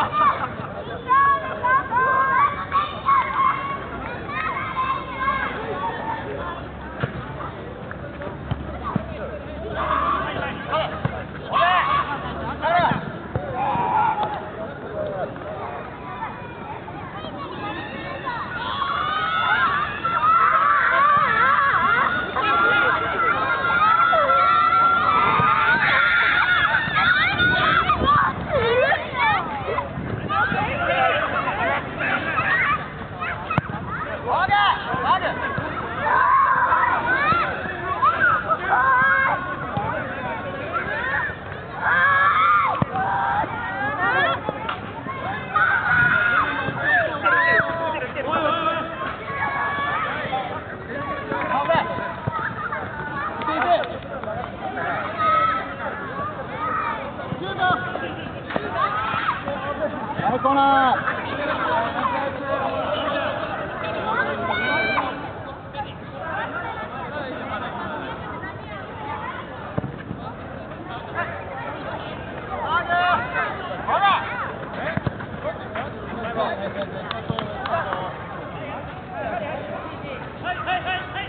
Ha ha ha! はい、はいはいはい。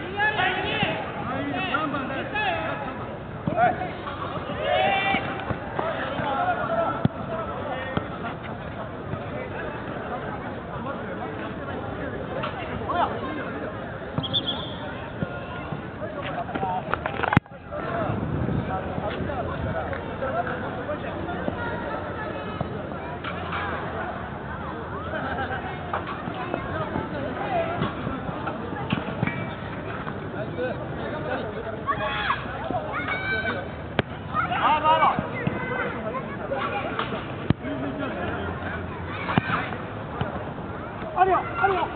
るよあるよ。